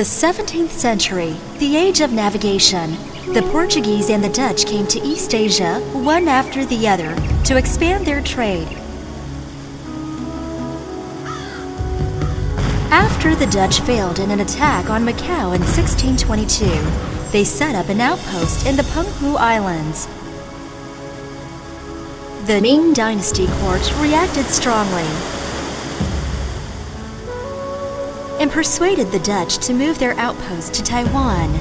The 17th century, the age of navigation. The Portuguese and the Dutch came to East Asia, one after the other, to expand their trade. After the Dutch failed in an attack on Macau in 1622, they set up an outpost in the Penghu Islands. The Ming Dynasty court reacted strongly and persuaded the Dutch to move their outpost to Taiwan.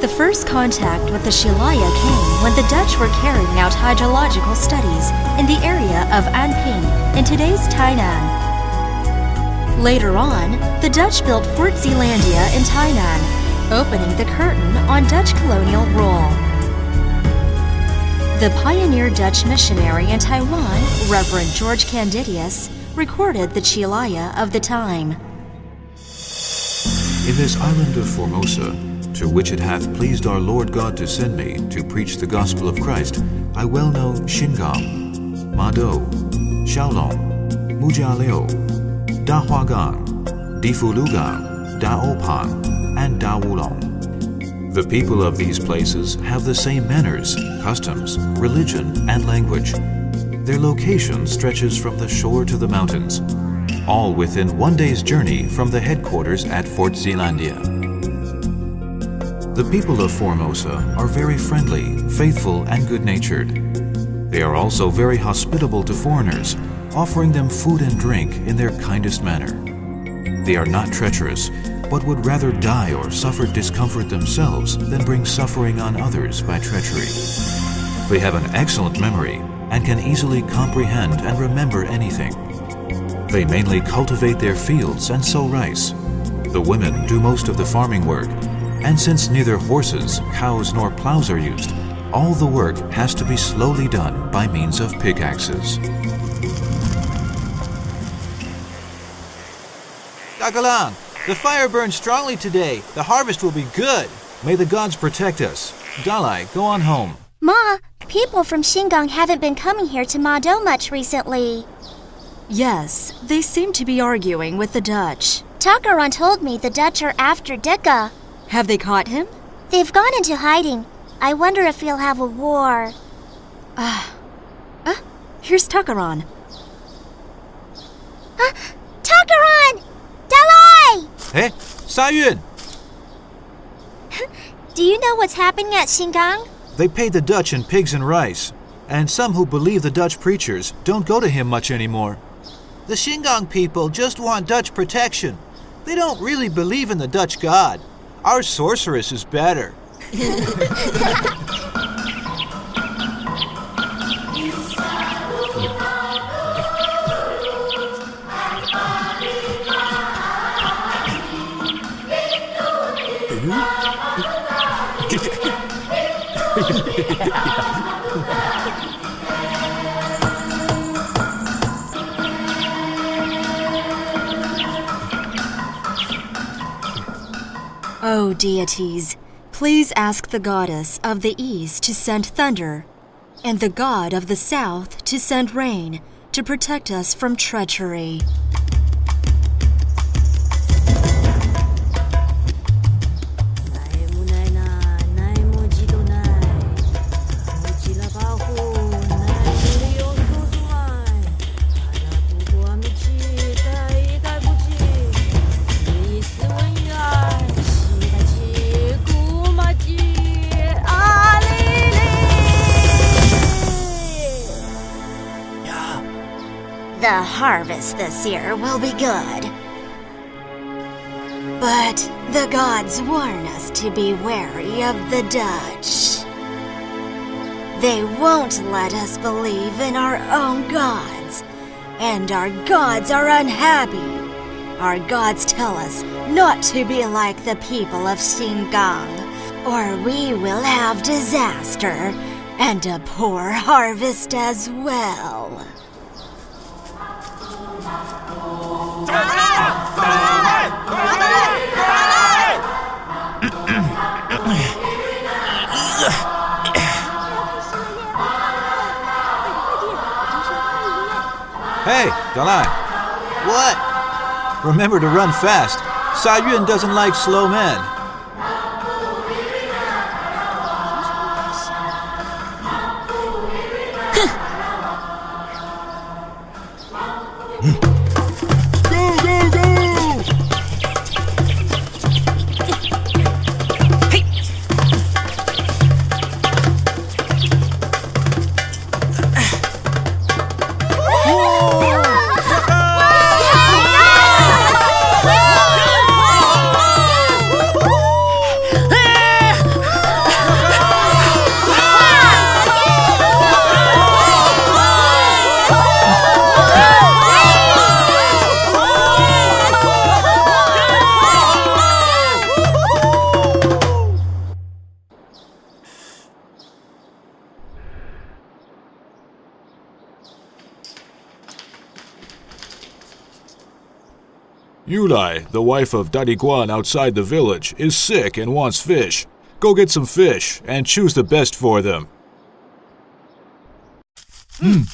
The first contact with the Siraya came when the Dutch were carrying out hydrological studies in the area of Anping in today's Tainan. Later on, the Dutch built Fort Zeelandia in Tainan, opening the curtain on Dutch colonial rule. The pioneer Dutch missionary in Taiwan, Reverend George Candidius, recorded the Siraya of the time. In this island of Formosa, to which it hath pleased our Lord God to send me to preach the gospel of Christ, I well know Shingang, Mado, Xiaolong, Mujialeo, Dahuagang, Difulugang, Daopan, and Dawulong. The people of these places have the same manners, customs, religion, and language. Their location stretches from the shore to the mountains, all within one day's journey from the headquarters at Fort Zeelandia. The people of Formosa are very friendly, faithful, and good-natured. They are also very hospitable to foreigners, offering them food and drink in their kindest manner. They are not treacherous, but would rather die or suffer discomfort themselves than bring suffering on others by treachery. They have an excellent memory and can easily comprehend and remember anything. They mainly cultivate their fields and sow rice. The women do most of the farming work, and since neither horses, cows, nor plows are used, all the work has to be slowly done by means of pickaxes. Gagalang, the fire burns strongly today. The harvest will be good. May the gods protect us. Dalai, go on home. Ma, people from Shingang haven't been coming here to Mado much recently. Yes, they seem to be arguing with the Dutch. Takaran told me the Dutch are after Deka. Have they caught him? They've gone into hiding. I wonder if we'll have a war. Ah. Uh, uh, here's Takaran. Uh, Takaran! Dalai! Hey, Sayun! Do you know what's happening at Shingang? They pay the Dutch in pigs and rice, and some who believe the Dutch preachers don't go to him much anymore. The Shingang people just want Dutch protection. They don't really believe in the Dutch God. Our sorceress is better. oh, deities, please ask the goddess of the east to send thunder, and the god of the south to send rain to protect us from treachery. Harvest this year will be good. But the gods warn us to be wary of the Dutch. They won't let us believe in our own gods, and our gods are unhappy. Our gods tell us not to be like the people of Shingang, or we will have disaster and a poor harvest as well. Hey, Dalai. What? Remember to run fast. Sa Yun doesn't like slow men. Yulai, the wife of Daddy Guan outside the village, is sick and wants fish. Go get some fish and choose the best for them. Hmm.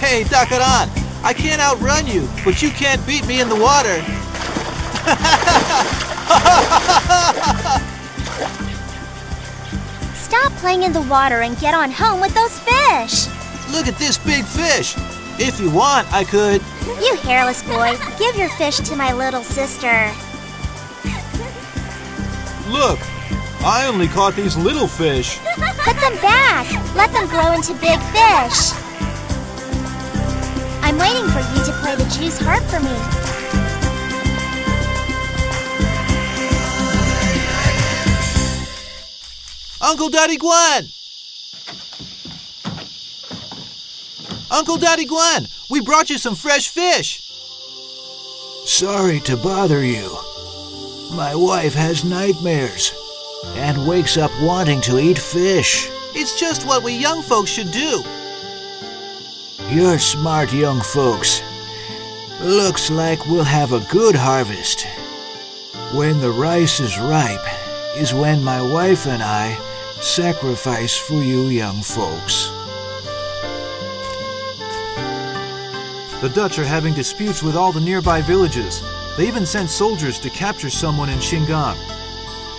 Hey, Dakaran, I can't outrun you, but you can't beat me in the water. Stop playing in the water and get on home with those fish. Look at this big fish. If you want, I could. You hairless boy, give your fish to my little sister. Look, I only caught these little fish. Put them back. Let them grow into big fish. I'm waiting for you to play the Jew's harp for me. Uncle Daddy Gwen! Uncle Daddy Gwen, we brought you some fresh fish. Sorry to bother you. My wife has nightmares and wakes up wanting to eat fish. It's just what we young folks should do. You're smart young folks. Looks like we'll have a good harvest. When the rice is ripe is when my wife and I sacrifice for you young folks. The Dutch are having disputes with all the nearby villages. They even sent soldiers to capture someone in Shingang.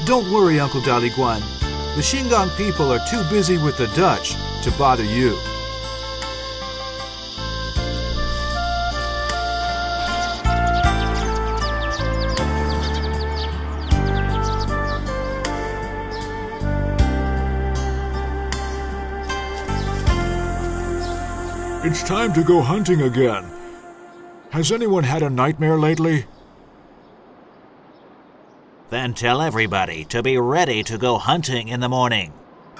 Don't worry, Uncle Dali Guan. The Shingang people are too busy with the Dutch to bother you. It's time to go hunting again. Has anyone had a nightmare lately? Then tell everybody to be ready to go hunting in the morning.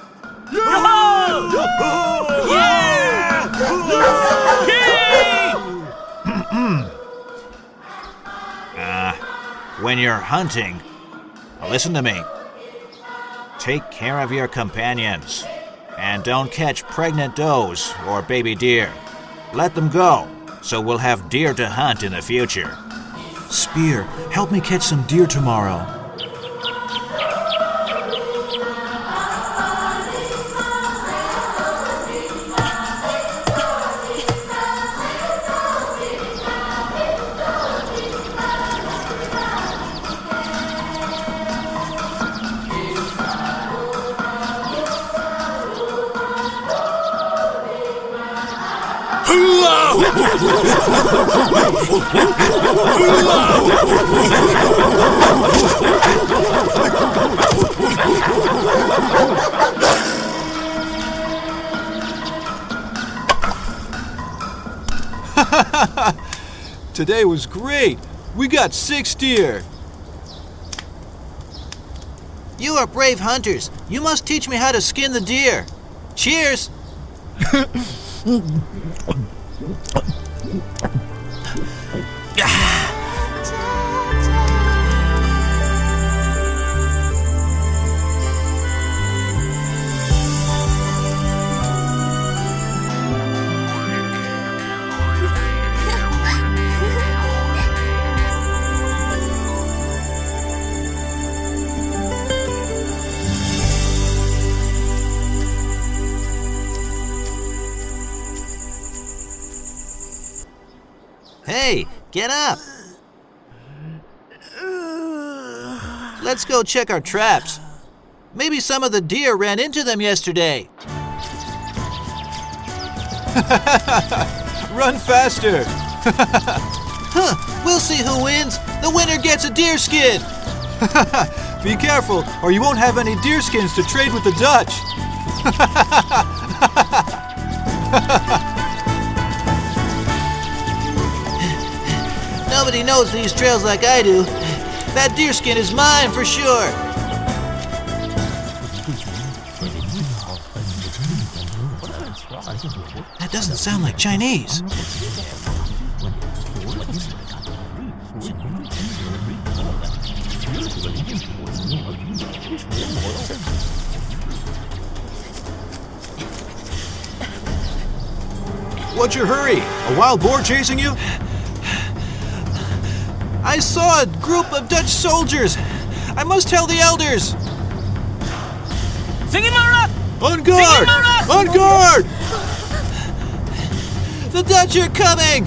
uh, when you're hunting, listen to me. Take care of your companions. And don't catch pregnant does or baby deer. Let them go, so we'll have deer to hunt in the future. Spear, help me catch some deer tomorrow. Today was great. We got six deer. You are brave hunters. You must teach me how to skin the deer. Cheers! Get up. Let's go check our traps. Maybe some of the deer ran into them yesterday. Run faster! huh, we'll see who wins. The winner gets a deer skin. Be careful, or you won't have any deer skins to trade with the Dutch. Knows these trails like I do. That deerskin is mine for sure. That doesn't sound like Chinese. What's your hurry? A wild boar chasing you? I saw a group of Dutch soldiers. I must tell the elders. On guard! On guard! The Dutch are coming!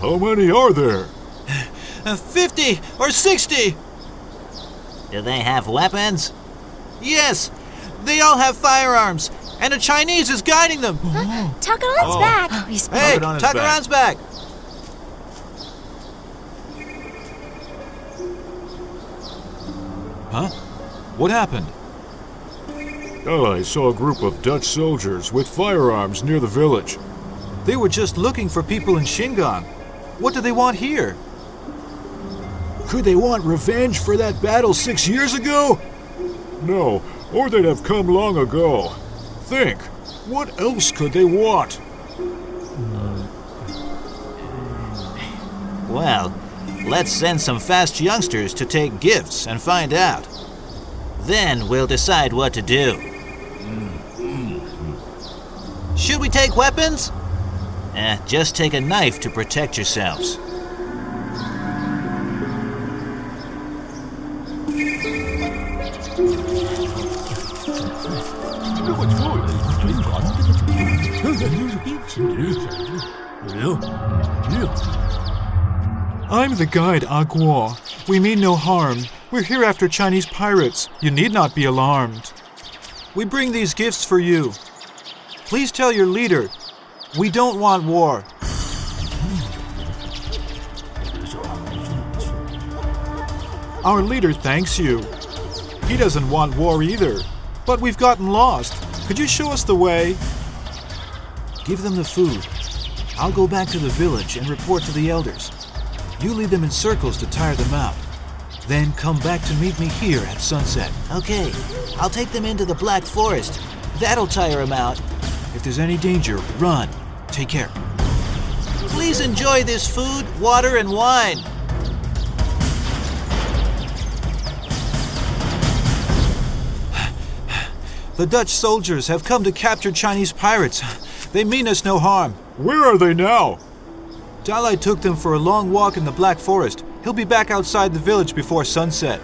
How many are there? Uh, 50 or 60! Do they have weapons? Yes, they all have firearms, and a Chinese is guiding them. Takaran's back. He's Hey, Takaran's back. Takaran's back. Huh? What happened? Oh, I saw a group of Dutch soldiers with firearms near the village. They were just looking for people in Shingang. What do they want here? Could they want revenge for that battle six years ago? No, or they'd have come long ago. Think, what else could they want? Well, let's send some fast youngsters to take gifts and find out. Then we'll decide what to do. Should we take weapons? Eh, just take a knife to protect yourselves. I'm the guide, ah Agua. We mean no harm. We're here after Chinese pirates. You need not be alarmed. We bring these gifts for you. Please tell your leader, we don't want war. Our leader thanks you. He doesn't want war either. But we've gotten lost. Could you show us the way? Give them the food. I'll go back to the village and report to the elders. You lead them in circles to tire them out. Then come back to meet me here at sunset. Okay, I'll take them into the Black Forest. That'll tire them out. If there's any danger, run. Take care. Please enjoy this food, water, and wine. The Dutch soldiers have come to capture Chinese pirates. They mean us no harm. Where are they now? Dalai took them for a long walk in the Black Forest. He'll be back outside the village before sunset.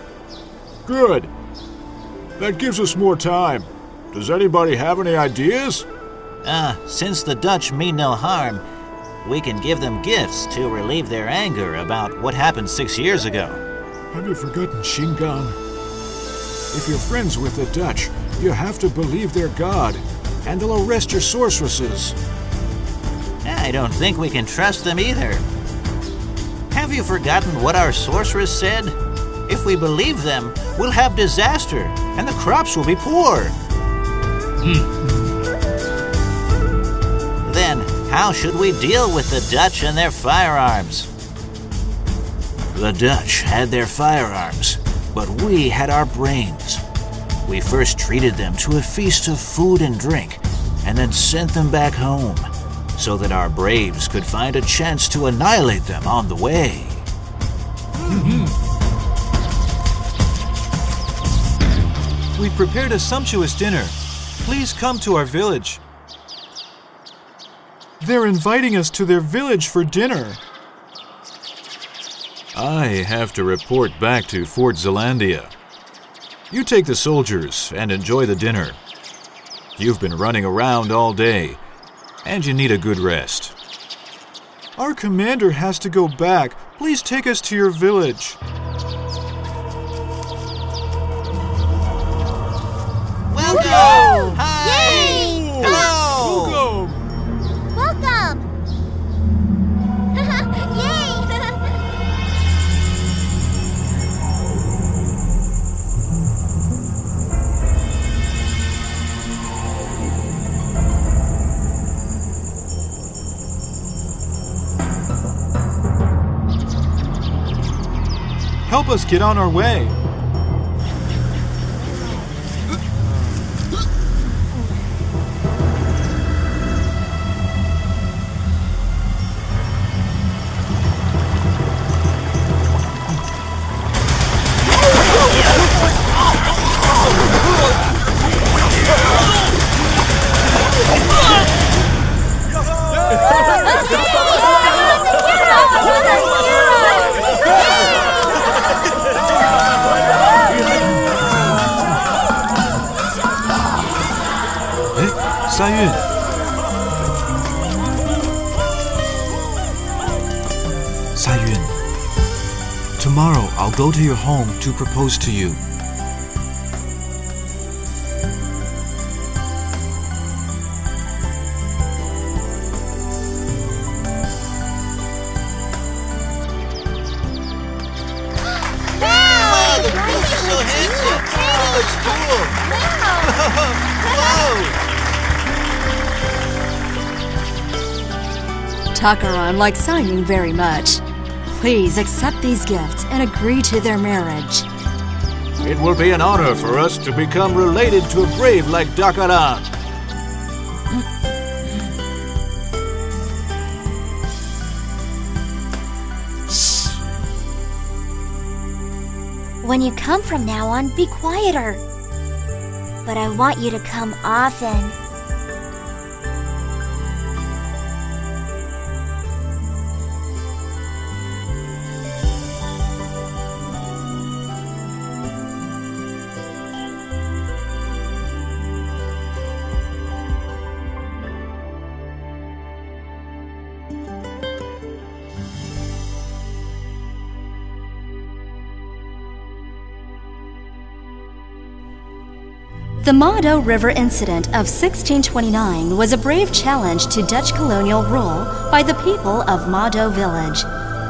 Good. That gives us more time. Does anybody have any ideas? Ah, since the Dutch mean no harm, we can give them gifts to relieve their anger about what happened six years ago. Have you forgotten Shingang? If you're friends with the Dutch, you have to believe their god, and they'll arrest your sorceresses. I don't think we can trust them either. Have you forgotten what our sorceress said? If we believe them, we'll have disaster, and the crops will be poor. Hmm. Then, how should we deal with the Dutch and their firearms? The Dutch had their firearms, but we had our brains. We first treated them to a feast of food and drink, and then sent them back home, so that our braves could find a chance to annihilate them on the way. We've prepared a sumptuous dinner. Please come to our village. They're inviting us to their village for dinner. I have to report back to Fort Zeelandia. You take the soldiers and enjoy the dinner. You've been running around all day, and you need a good rest. Our commander has to go back. Please take us to your village. Help us get on our way. go to your home to propose to you. The girls so handsome! That oh, looks cool! Whoa! Takaran likes Sayun very much. Please accept these gifts and agree to their marriage. It will be an honor for us to become related to a brave like Dakaran. When you come from now on, be quieter. But I want you to come often. The Mado River incident of 1629 was a brave challenge to Dutch colonial rule by the people of Mado village.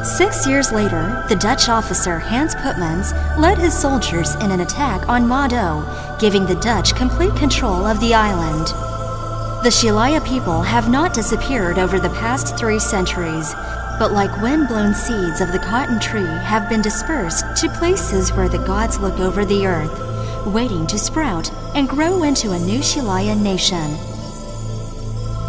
Six years later, the Dutch officer Hans Putmans led his soldiers in an attack on Mado, giving the Dutch complete control of the island. The Siraya people have not disappeared over the past three centuries, but like wind-blown seeds of the cotton tree have been dispersed to places where the gods look over the earth, waiting to sprout and grow into a new Siraya nation.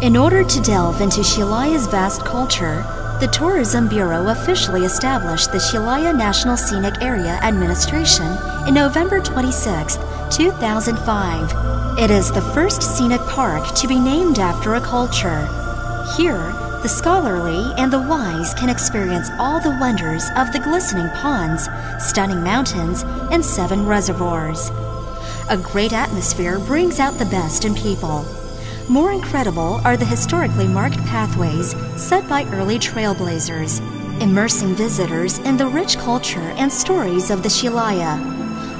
In order to delve into Siraya's vast culture, the Tourism Bureau officially established the Siraya National Scenic Area Administration in November 26, 2005. It is the first scenic park to be named after a culture. Here, the scholarly and the wise can experience all the wonders of the glistening ponds, stunning mountains, and seven reservoirs. A great atmosphere brings out the best in people. More incredible are the historically marked pathways set by early trailblazers, immersing visitors in the rich culture and stories of the Siraya.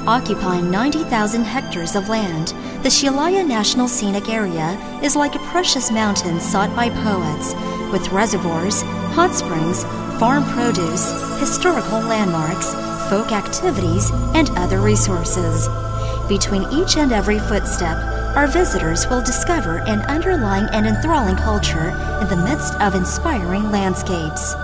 Occupying 90,000 hectares of land, the Siraya National Scenic Area is like a precious mountain sought by poets, with reservoirs, hot springs, farm produce, historical landmarks, folk activities, and other resources. Between each and every footstep, our visitors will discover an underlying and enthralling culture in the midst of inspiring landscapes.